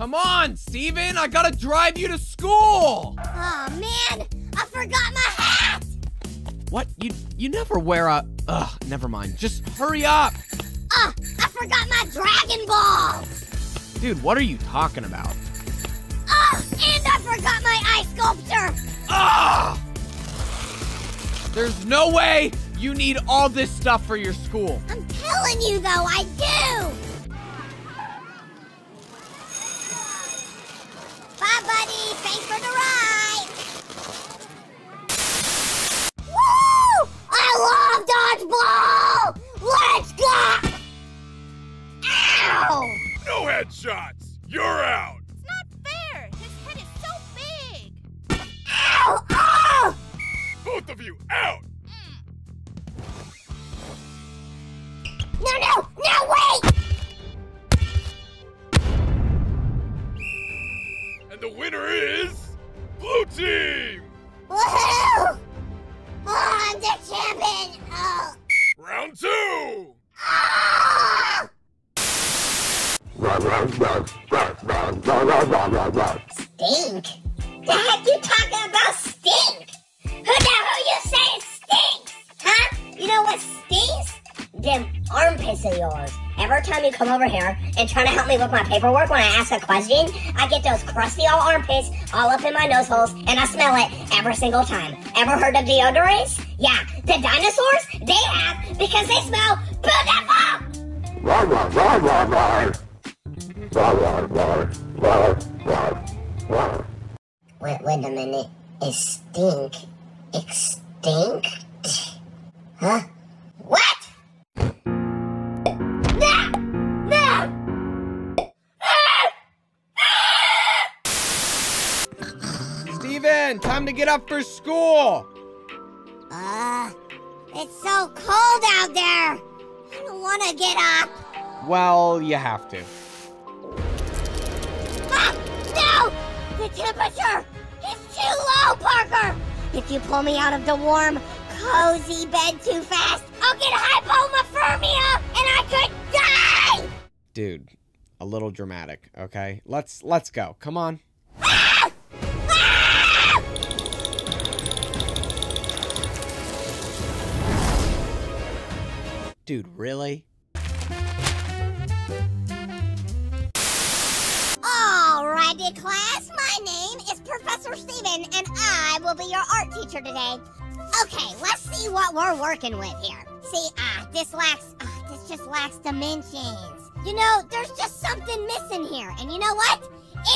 Come on, Steven, I gotta drive you to school! Oh man, I forgot my hat! What? You you never wear a Ugh, never mind. Just hurry up! Ah, I forgot my Dragon Balls! Dude, what are you talking about? Ah, and I forgot my ice sculpture! Ah! There's no way you need all this stuff for your school. I'm telling you though, I do! Buddy. Thanks for the ride. Woo! I love dodgeball! Let's go! Ow! No headshots! You're out! And the winner is... Blue Team! Woohoo! Oh, I'm the champion! Oh. Round two! Ah! Stink? The heck you talking about stink? Who the hell you say stinks? Huh? You know what stinks? Them armpits of yours. Every time you come over here and try to help me with my paperwork when I ask a question, I get those crusty old armpits all up in my nose holes and I smell it every single time. Ever heard of deodorants? Yeah, the dinosaurs, they have because they smell beautiful! Wait, wait a minute. Is stink extinct? Huh? Time to get up for school! Uh, it's so cold out there. I don't want to get up. Well, you have to. Ah, no! The temperature is too low, Parker. If you pull me out of the warm, cozy bed too fast, I'll get hypothermia and I could die. Dude, a little dramatic, okay? Let's let's go. Come on. Dude, really? Alrighty, class. My name is Professor Steven, and I will be your art teacher today. Okay, let's see what we're working with here. See, ah, this lacks, ah, this just lacks dimensions. You know, there's just something missing here, and you know what?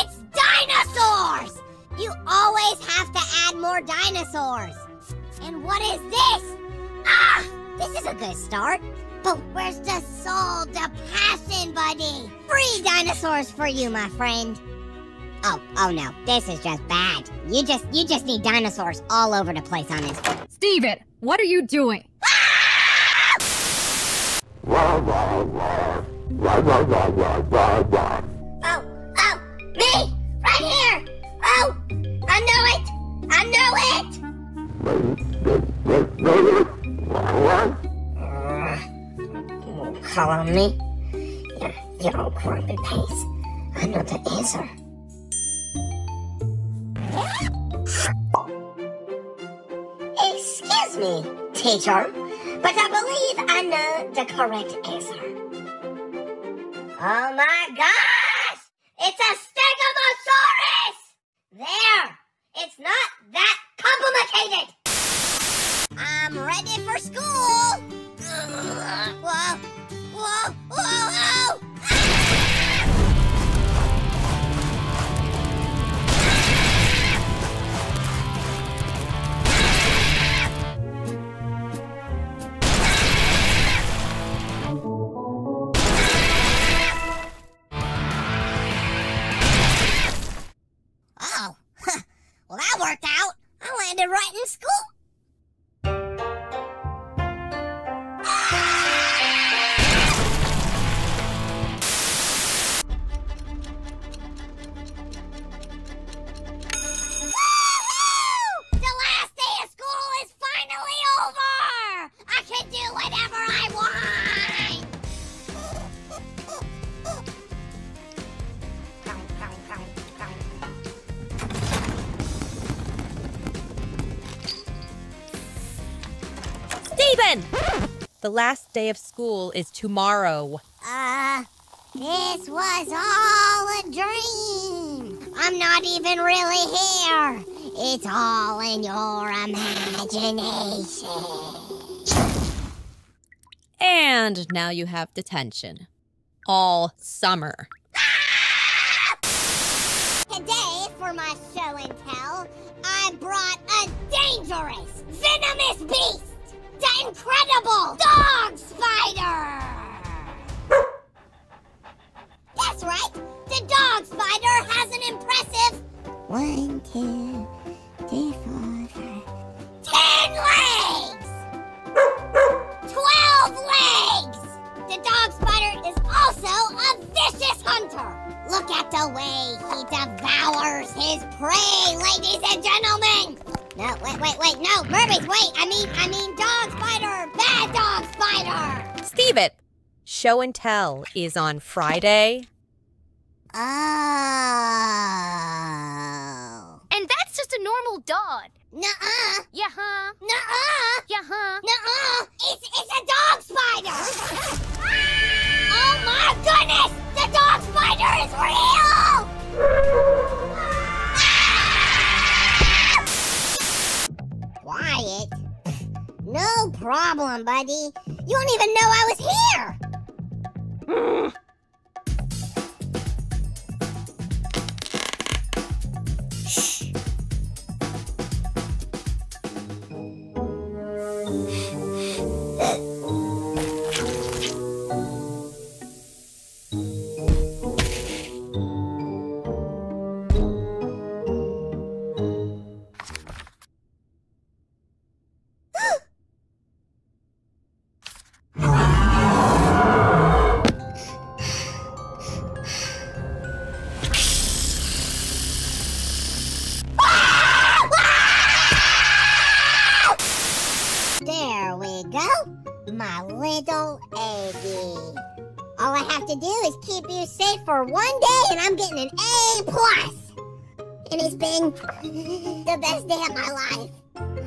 It's dinosaurs! You always have to add more dinosaurs. And what is this? Ah, this is a good start. But where's the soul, the passion, buddy? Free dinosaurs for you, my friend. Oh, oh no, this is just bad. You just, you just need dinosaurs all over the place on this. Steven, what are you doing? Oh, Call on me. You're, you're all grumpy pace. I know the answer. Excuse me, teacher, but I believe I know the correct answer. Oh my gosh! The last day of school is tomorrow. Uh, this was all a dream. I'm not even really here. It's all in your imagination. And now you have detention. All summer. Today, for my show and tell, I brought a dangerous, venomous beast! The incredible dog spider! That's right! The dog spider has an impressive one, two, three, four, five, ten legs! Twelve legs! The dog spider is also a vicious hunter! Look at the way he devours his prey, ladies and gentlemen! No, wait, wait, wait, no, mermaids, wait, I mean, I mean dog spider, bad dog spider! Steven! Show and tell is on Friday. Oh. And that's just a normal dog. Nuh-uh, Yeah, huh? nuh-uh, Yeah, huh? Problem, buddy. You don't even know I was here. Mm. There we go. My little Eggie. All I have to do is keep you safe for one day and I'm getting an A plus. And it's been the best day of my life.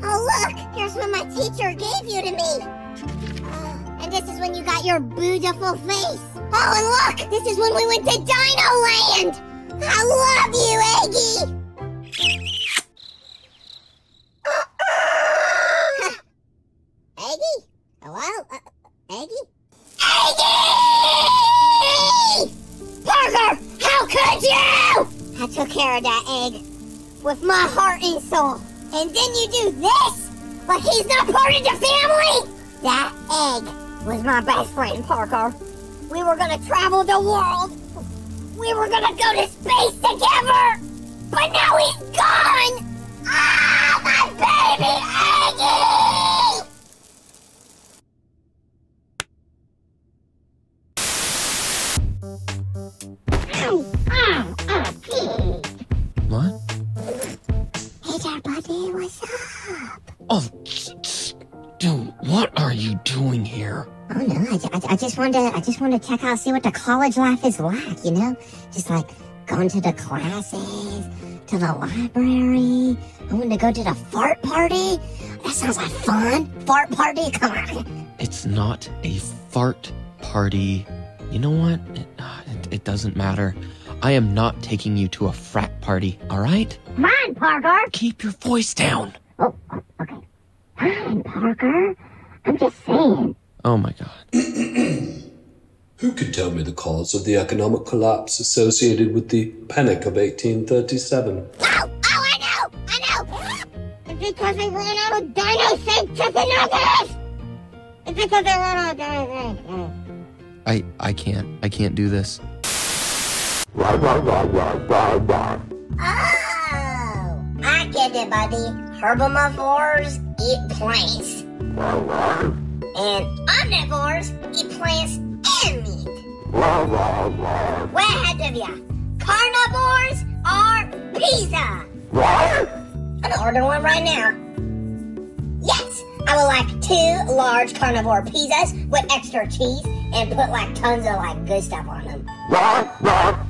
Oh look, here's what my teacher gave you to me. Uh, and this is when you got your beautiful face. Oh, and look, this is when we went to Dino Land. I love you, Eggie. That egg with my heart and soul. And then you do this? But he's not part of the family? That egg was my best friend, Parker. We were gonna travel the world. We were gonna go to space together. But now he's gone! Ah, my baby Aggie! What? Hey there, buddy. What's up? Oh, dude, what are you doing here? Oh no, I, I, I just wanted to, I just wanted to check out, see what the college life is like. You know, just like going to the classes, to the library. I wanted to go to the fart party. That sounds like fun. Fart party. Come on. It's not a fart party. You know what? It, it, it doesn't matter. I am not taking you to a frat party, all right? Fine, Parker. Keep your voice down. Oh, oh okay. Fine, Parker. I'm just saying. Oh my god. Who could tell me the cause of the economic collapse associated with the Panic of 1837? Oh, oh, I know, I know. It's because they ran out of dino-shaped chicken nuggets. It's because they ran out of dino I I can't. I can't do this. Oh, I get it, buddy. Herbivores eat plants. And omnivores eat plants and meat. Way ahead of ya. Carnivores are pizza. I'm gonna order one right now. Yes, I would like two large carnivore pizzas with extra cheese and put like tons of like good stuff on them.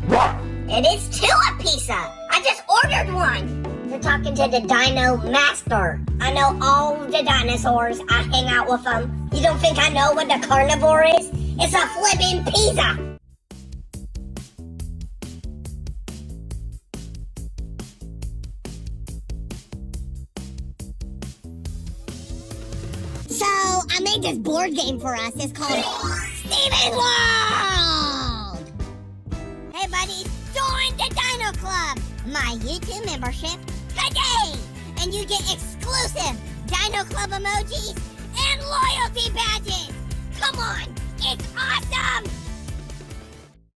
It is two a pizza. I just ordered one. You're talking to the Dino Master. I know all the dinosaurs. I hang out with them You don't think I know what a carnivore is? It's a flippin' pizza! So, I made this board game for us. It's called Steven's World! Buddies, join the Dino Club, my YouTube membership today! And you get exclusive Dino Club emojis and loyalty badges! Come on, it's awesome!